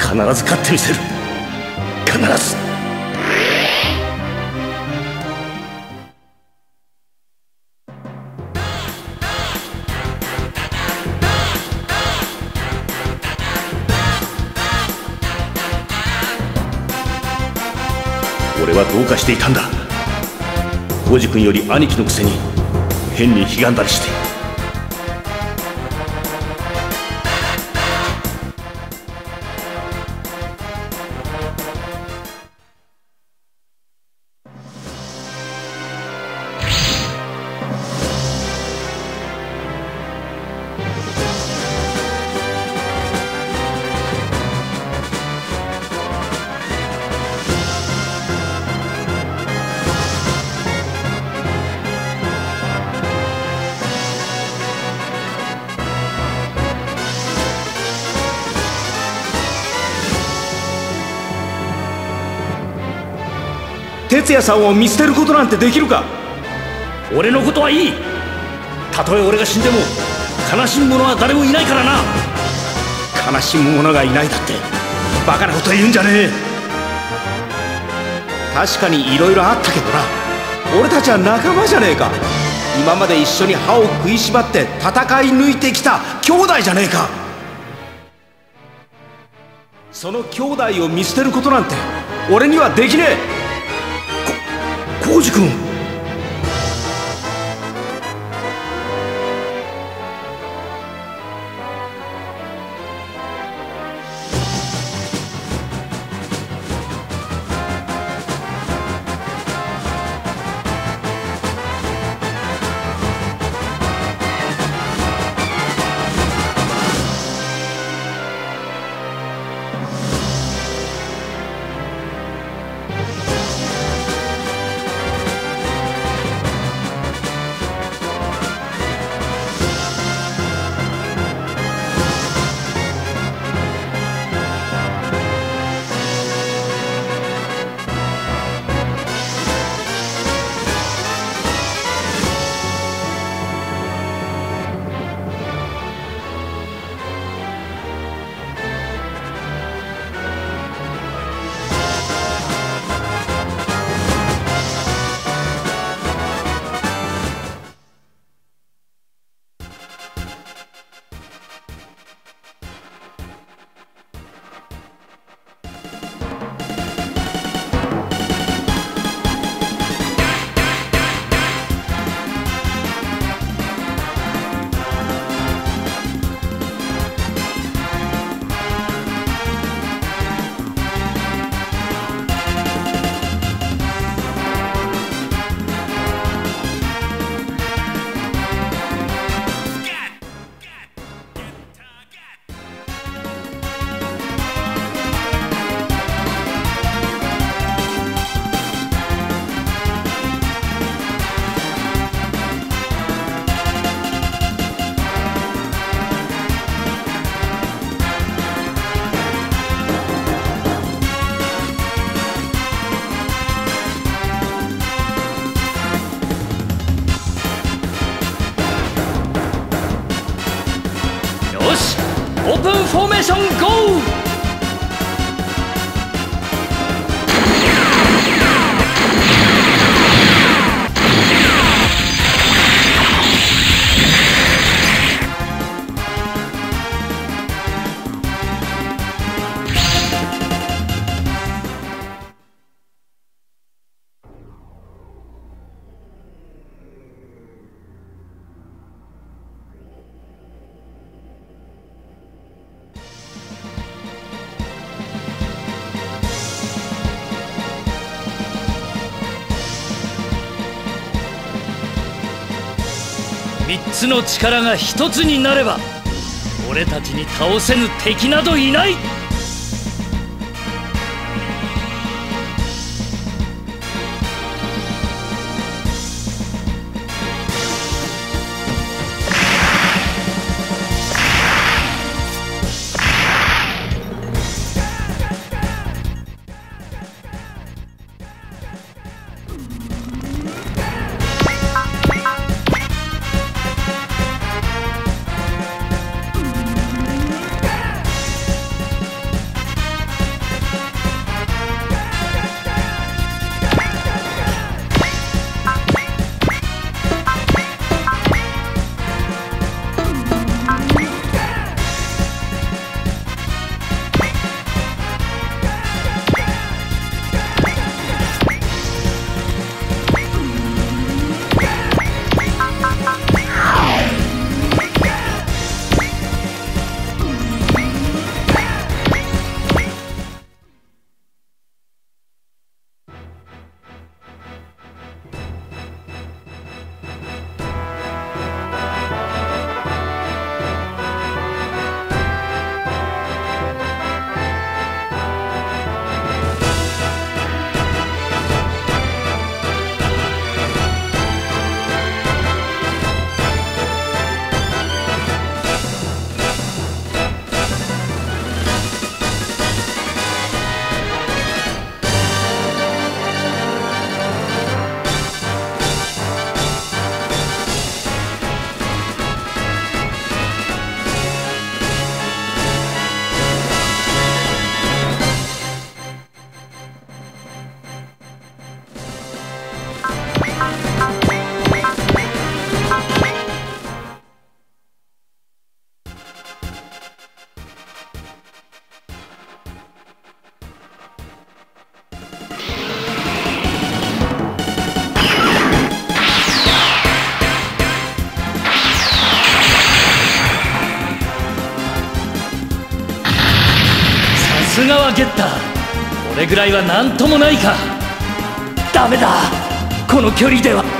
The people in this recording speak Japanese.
必ず勝ってみせる。必ず。俺はどうかしていたんだ。浩司君より兄貴のくせに変にひがんだりして。哲也さんを見捨てることなんてできるか？俺のことはいい。たとえ俺が死んでも悲しむ者は誰もいないからな。悲しむ者がいないだってバカなこと言うんじゃねえ。確かに色々あったけどな。俺たちは仲間じゃねえか。今まで一緒に歯を食いしばって戦い抜いてきた兄弟じゃねえか。その兄弟を見捨てることなんて俺にはできねえ浩二君オンフォーメーションゴーつの力が一つになれば俺たちに倒せぬ敵などいない。すがはゲッターこれぐらいは何ともないか。ダメだ。この距離では。